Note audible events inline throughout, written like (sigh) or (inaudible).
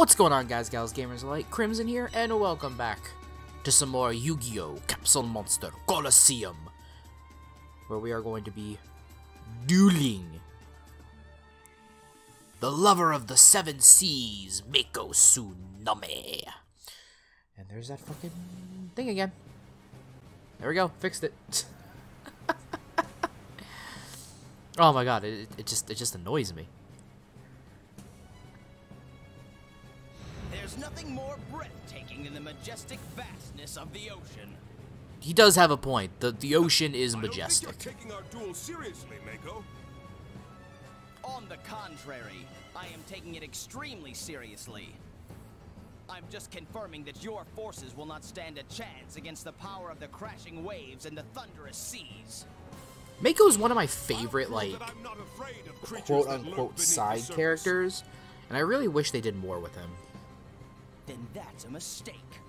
What's going on guys, gals, gamers alike? Crimson here, and welcome back to some more Yu-Gi-Oh! Capsule Monster Coliseum, where we are going to be dueling the lover of the seven seas, Mako Tsunami. And there's that fucking thing again. There we go, fixed it. (laughs) oh my god, it, it just it just annoys me. There's nothing more breathtaking than the majestic vastness of the ocean. He does have a point. The the ocean is I don't majestic. think you're taking our duel seriously, Mako. On the contrary, I am taking it extremely seriously. I'm just confirming that your forces will not stand a chance against the power of the crashing waves and the thunderous seas. Mako is one of my favorite like that I'm not afraid of creatures quote that lurk unquote side characters, and I really wish they did more with him. Then that's a mistake.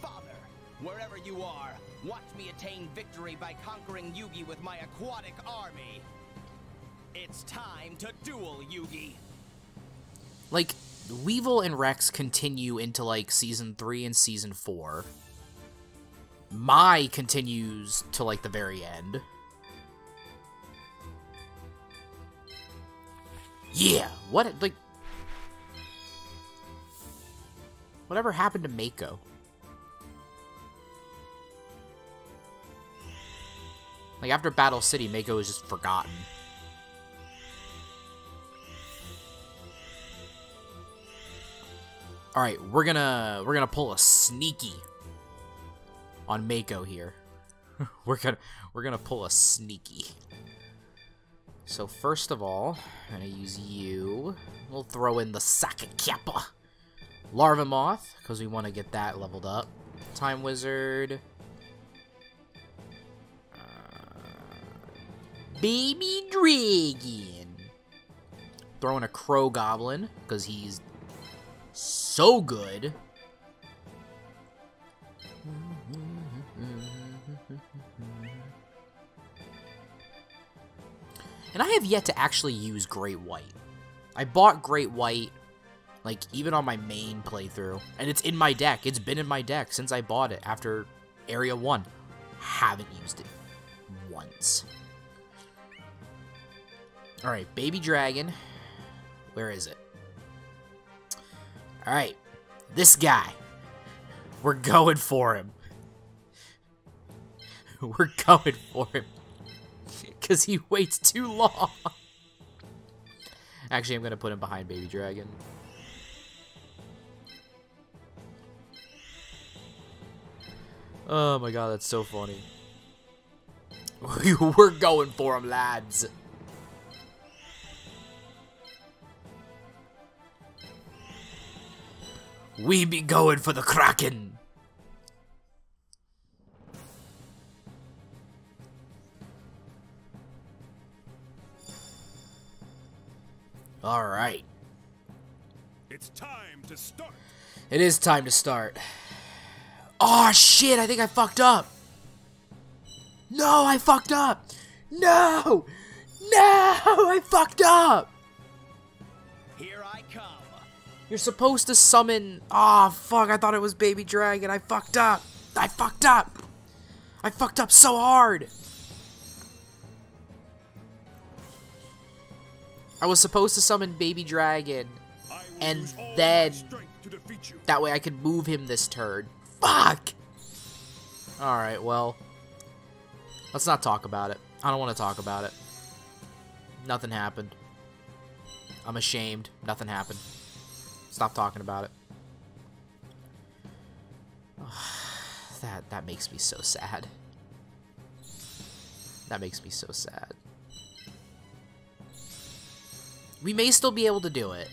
Father, wherever you are, watch me attain victory by conquering Yugi with my aquatic army. It's time to duel Yugi. Like Weevil and Rex continue into like season three and season four. Mai continues to like the very end. Yeah, what like whatever happened to Mako? Like after Battle City, Mako is just forgotten. All right, we're gonna we're gonna pull a sneaky on Mako here. (laughs) we're gonna we're gonna pull a sneaky. So first of all, I'm gonna use you. We'll throw in the Psychic Kappa. Larva Moth, because we want to get that leveled up. Time Wizard. Uh, Baby Dragon. Throwing a Crow Goblin, because he's so good. And I have yet to actually use Great White. I bought Great White, like, even on my main playthrough. And it's in my deck. It's been in my deck since I bought it after Area 1. Haven't used it once. Alright, Baby Dragon. Where is it? Alright, this guy. We're going for him. (laughs) We're going for him. Because he waits too long. Actually, I'm going to put him behind Baby Dragon. Oh my god, that's so funny. (laughs) We're going for him, lads. We be going for the Kraken. All right. It's time to start. It is time to start. Oh shit, I think I fucked up. No, I fucked up. No! No, I fucked up. Here I come. You're supposed to summon. Oh fuck, I thought it was Baby Dragon. I fucked up. I fucked up. I fucked up so hard. I was supposed to summon Baby Dragon. And then- my strength to defeat you. That way I could move him this turn. Fuck! Alright, well. Let's not talk about it. I don't want to talk about it. Nothing happened. I'm ashamed. Nothing happened. Stop talking about it. (sighs) that that makes me so sad. That makes me so sad. We may still be able to do it.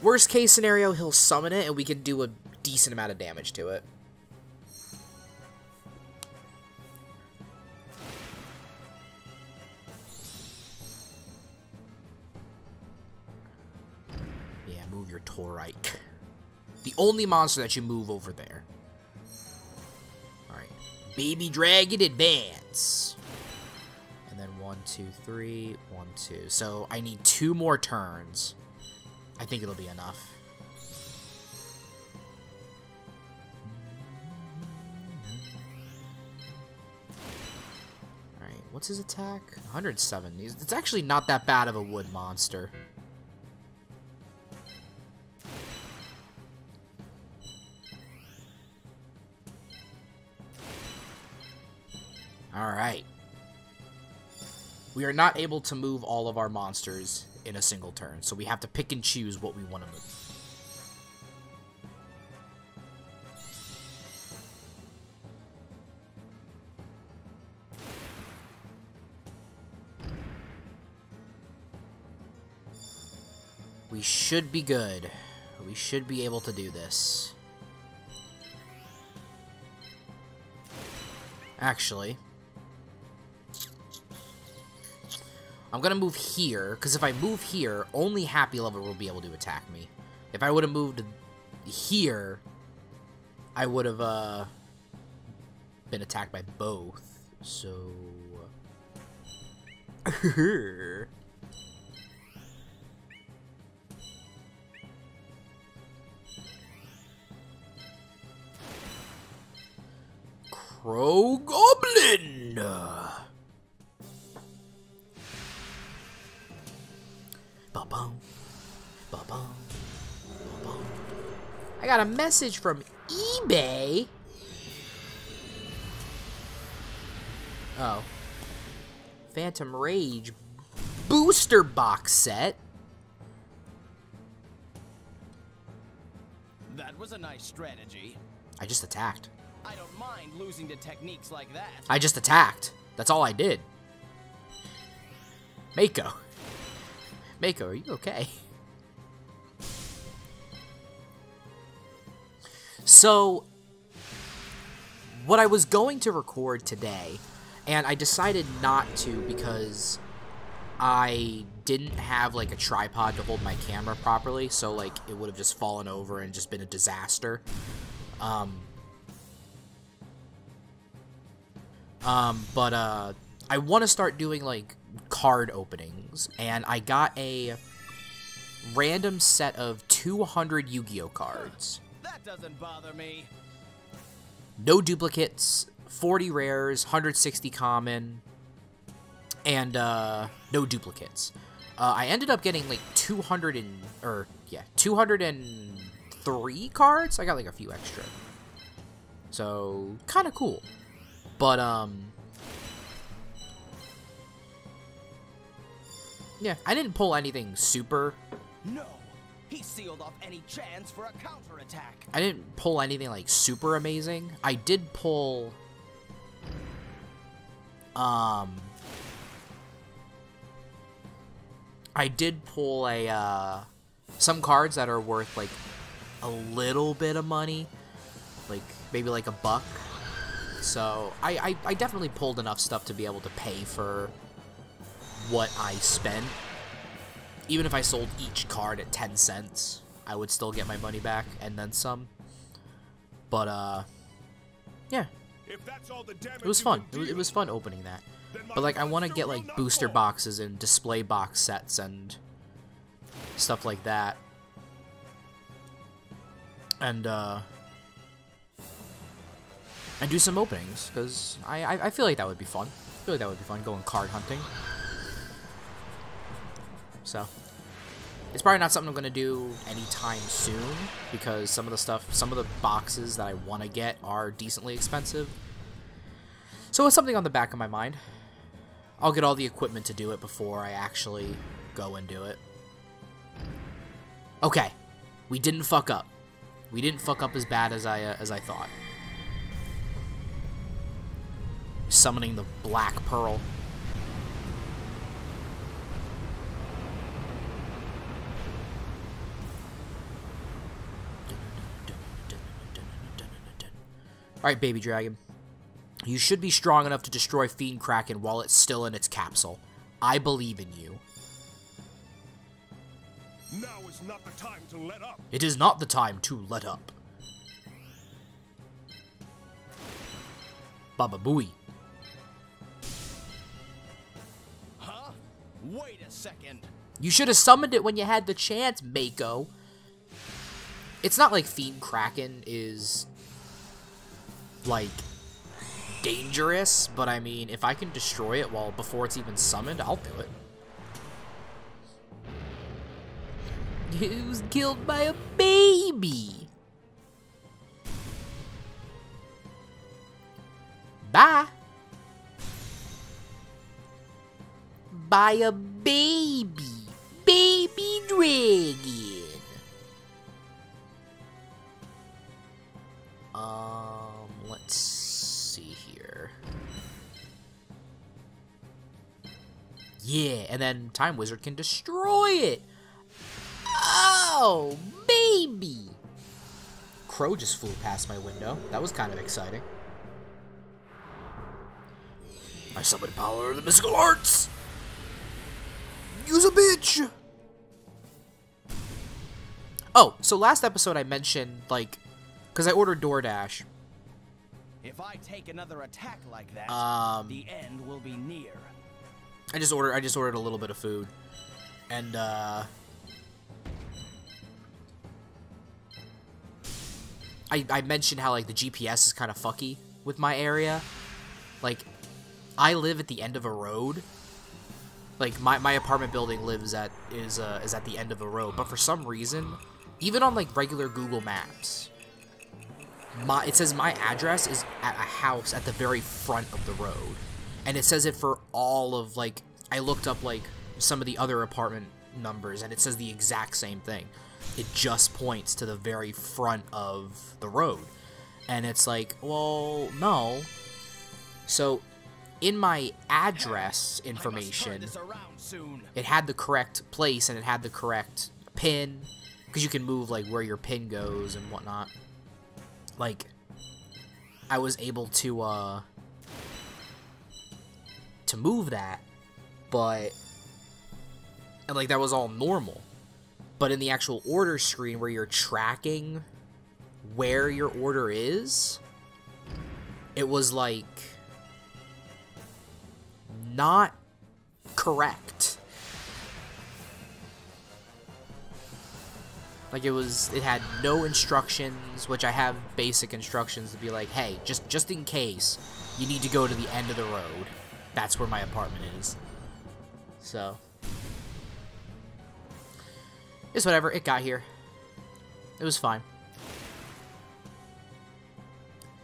Worst case scenario, he'll summon it and we can do a decent amount of damage to it. Yeah, move your Torike. The only monster that you move over there. Alright. Baby Dragon Advance. And then one, two, three, one, two. So I need two more turns. I think it'll be enough. Alright, what's his attack? 107. He's- It's actually not that bad of a wood monster. Alright. We are not able to move all of our monsters in a single turn, so we have to pick and choose what we want to move. We should be good. We should be able to do this. Actually, I'm gonna move here, because if I move here, only Happy Lover will be able to attack me. If I would have moved here, I would have, uh, been attacked by both. So... (laughs) Crow Goblin! Got a message from eBay. Oh. Phantom Rage booster box set. That was a nice strategy. I just attacked. I don't mind losing to techniques like that. I just attacked. That's all I did. Mako. Mako, are you okay? So, what I was going to record today, and I decided not to because I didn't have like a tripod to hold my camera properly, so like it would have just fallen over and just been a disaster. Um, Um, but uh, I want to start doing like card openings, and I got a random set of 200 Yu-Gi-Oh cards. That doesn't bother me. No duplicates, 40 rares, 160 common, and uh, no duplicates. Uh, I ended up getting like 200 and or yeah, 203 cards. I got like a few extra, so kind of cool. But, um... Yeah, I didn't pull anything super. No, he sealed off any chance for a counterattack. I didn't pull anything, like, super amazing. I did pull... Um... I did pull a, uh... Some cards that are worth, like, a little bit of money. Like, maybe like a buck. So I, I, I, definitely pulled enough stuff to be able to pay for what I spent. Even if I sold each card at 10 cents, I would still get my money back and then some. But, uh, yeah. If that's all the It was fun. It was, it was fun opening that. But, like, I want to get, like, booster boxes and display box sets and stuff like that. And, uh, and do some openings because I, I I feel like that would be fun. I feel like that would be fun going card hunting. So it's probably not something I'm gonna do anytime soon because some of the stuff, some of the boxes that I want to get are decently expensive. So it's something on the back of my mind. I'll get all the equipment to do it before I actually go and do it. Okay, we didn't fuck up. We didn't fuck up as bad as I uh, as I thought. Summoning the Black Pearl. Alright, Baby Dragon. You should be strong enough to destroy Fiend Kraken while it's still in its capsule. I believe in you. Now is not the time to let up. It is not the time to let up. Baba Booey. Huh? Wait a second. You should have summoned it when you had the chance, Mako. It's not like Fiend Kraken is like dangerous, but I mean, if I can destroy it while before it's even summoned, I'll do it. He was killed by a baby. Bye. By a baby. Baby dragon. Yeah, and then Time Wizard can destroy it. Oh, baby! Crow just flew past my window. That was kind of exciting. I summoned power of the mystical arts! Use a bitch! Oh, so last episode I mentioned, like, because I ordered DoorDash. If I take another attack like that, Um, the end will be near. I just ordered I just ordered a little bit of food. And uh I I mentioned how like the GPS is kind of fucky with my area. Like I live at the end of a road. Like my, my apartment building lives at is uh is at the end of a road, but for some reason, even on like regular Google Maps, my it says my address is at a house at the very front of the road and it says it for all of like I looked up like some of the other apartment numbers and it says the exact same thing. It just points to the very front of the road. And it's like, well, no. So in my address information, turn this around soon. it had the correct place and it had the correct pin because you can move like where your pin goes and whatnot like i was able to uh to move that but and like that was all normal but in the actual order screen where you're tracking where your order is it was like not correct. Like it was, it had no instructions, which I have basic instructions to be like, hey, just just in case, you need to go to the end of the road. That's where my apartment is. So, it's whatever. It got here. It was fine.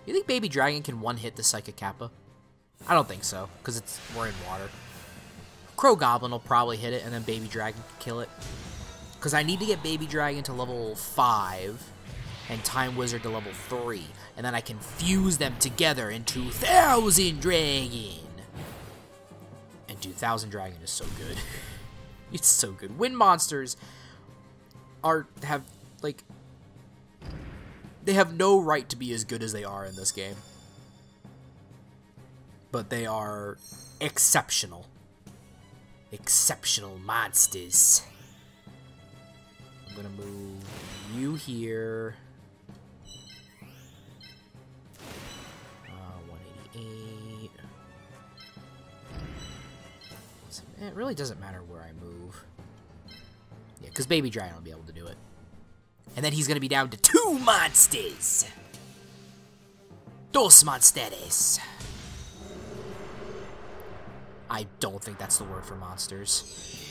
You think Baby Dragon can one hit the Psychic Kappa? I don't think so, because it's we're in water. Crow Goblin will probably hit it, and then Baby Dragon can kill it. Because I need to get Baby Dragon to level 5, and Time Wizard to level 3, and then I can fuse them together into Thousand Dragon! Dude, Thousand Dragon is so good. (laughs) it's so good. Wind monsters are, have, like, they have no right to be as good as they are in this game but they are exceptional. Exceptional monsters. I'm gonna move you here. It really doesn't matter where I move. Yeah, because Baby Dragon will be able to do it. And then he's gonna be down to two monsters! Dos monsters! I don't think that's the word for monsters.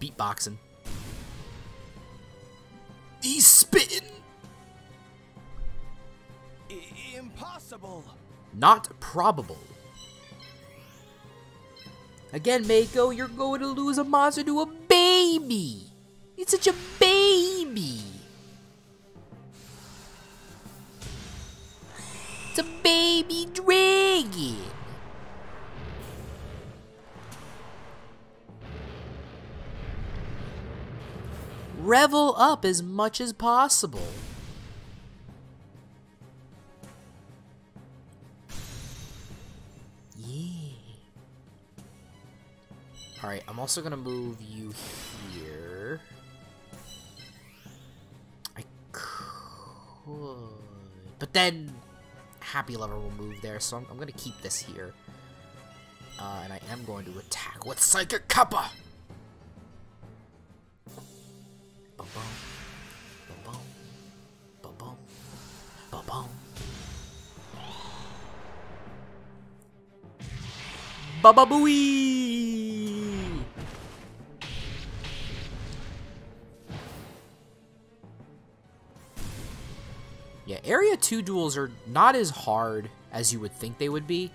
Beatboxing. He's spitting. Impossible. Not probable. Again, Mako, you're going to lose a monster to a baby. It's such a baby. It's a baby dragon. Revel up as much as possible. I'm also gonna move you here. I could. But then Happy Lover will move there, so I'm, I'm gonna keep this here. Uh, and I am going to attack with Psychic Kappa! Ba-bum. Baba-booey! 2 duels are not as hard as you would think they would be.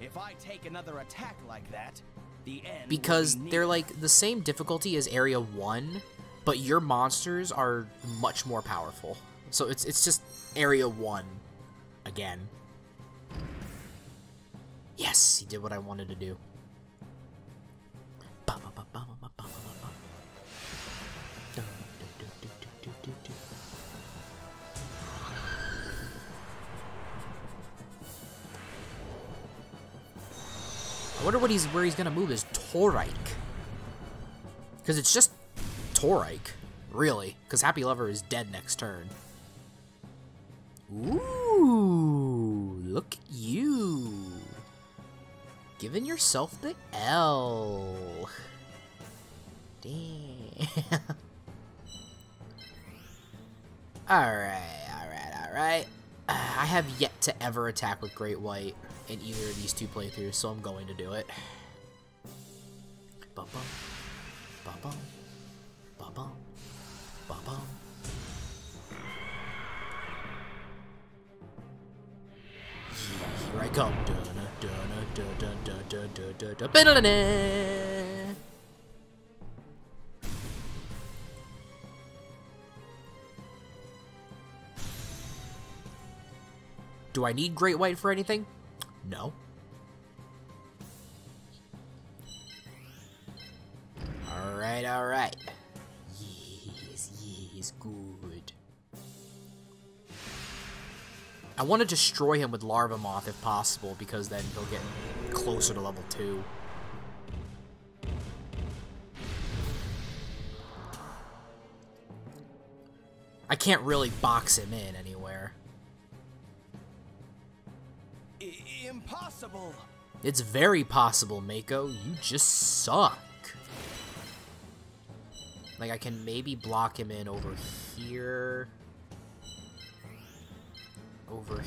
If I take another attack like that, the end because be they're like the same difficulty as area 1 but your monsters are much more powerful. So it's it's just area 1 again. Yes he did what i wanted to do wonder what he's where he's gonna move is Torike. Because it's just Torike, really. Because Happy Lover is dead next turn. Ooh, look at you. Giving yourself the L. Damn. (laughs) alright, alright, alright. I have yet to ever attack with Great White in either of these two playthroughs, so I'm going to do it. Ba-bum. Ba-bum. Ba-bum. Ba-bum. Here I come. Do I need Great White for anything? No. Alright, alright. Yes, yes, good. I want to destroy him with Larva Moth if possible, because then he'll get closer to level 2. I can't really box him in anywhere. Impossible. It's very possible, Mako. You just suck. Like, I can maybe block him in over here. Over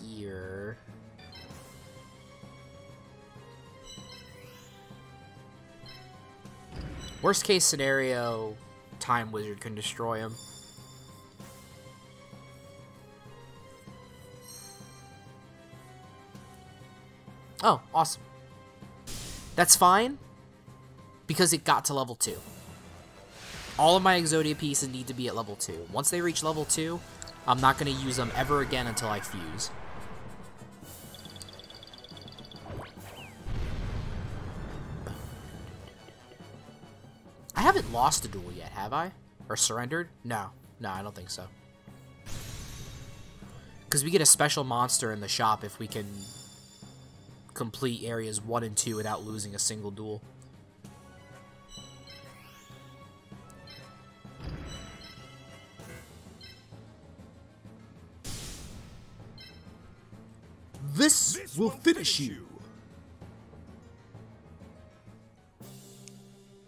here. Worst case scenario, Time Wizard can destroy him. Oh, awesome. That's fine, because it got to level 2. All of my Exodia pieces need to be at level 2. Once they reach level 2, I'm not going to use them ever again until I fuse. I haven't lost a duel yet, have I? Or surrendered? No. No, I don't think so. Because we get a special monster in the shop if we can complete areas 1 and 2 without losing a single duel. This, This will finish you.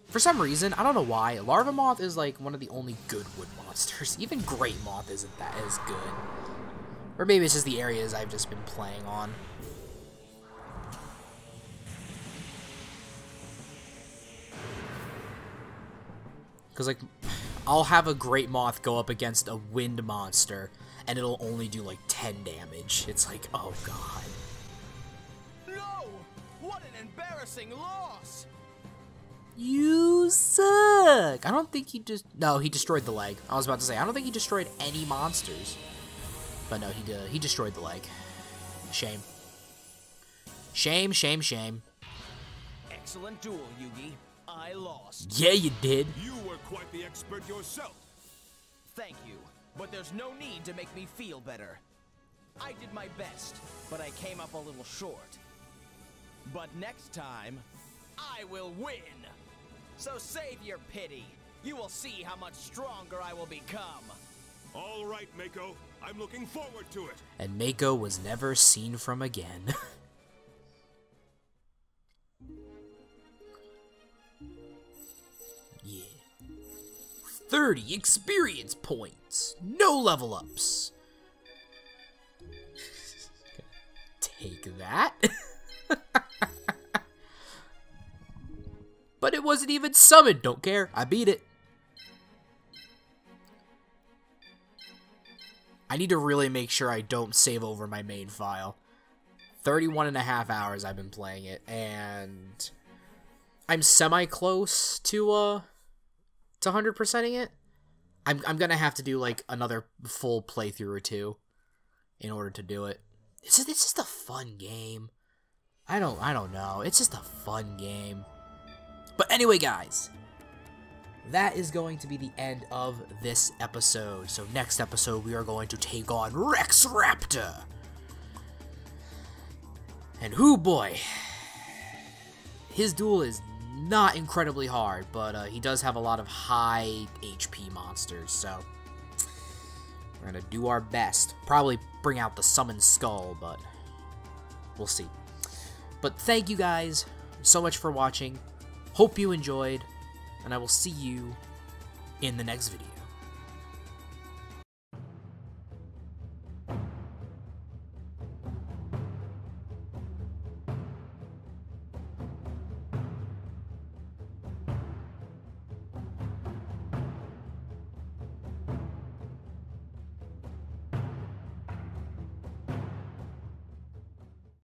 For some reason, I don't know why, Larva Moth is like one of the only good wood monsters. (laughs) Even Great Moth isn't that as good. Or maybe it's just the areas I've just been playing on. Because, like, I'll have a Great Moth go up against a Wind Monster, and it'll only do, like, 10 damage. It's like, oh god. No! What an embarrassing loss! You suck! I don't think he just... No, he destroyed the leg. I was about to say, I don't think he destroyed any monsters. But no, he did. He destroyed the leg. Shame. Shame, shame, shame. Excellent duel, Yugi. I lost. Yeah, you did. You were quite the expert yourself. Thank you, but there's no need to make me feel better. I did my best, but I came up a little short. But next time, I will win! So save your pity. You will see how much stronger I will become. All right, Mako. I'm looking forward to it. And Mako was never seen from again. (laughs) 30 experience points. No level ups. Take that. (laughs) but it wasn't even summoned. Don't care. I beat it. I need to really make sure I don't save over my main file. 31 and a half hours I've been playing it, and I'm semi close to uh to 100%ing it. I'm I'm gonna have to do like another full playthrough or two in order to do it. This is this is a fun game. I don't I don't know. It's just a fun game. But anyway, guys, that is going to be the end of this episode. So next episode we are going to take on Rex Raptor. And who boy, his duel is not incredibly hard, but uh, he does have a lot of high HP monsters, so we're gonna do our best. Probably bring out the summoned skull, but we'll see. But thank you guys so much for watching. Hope you enjoyed, and I will see you in the next video.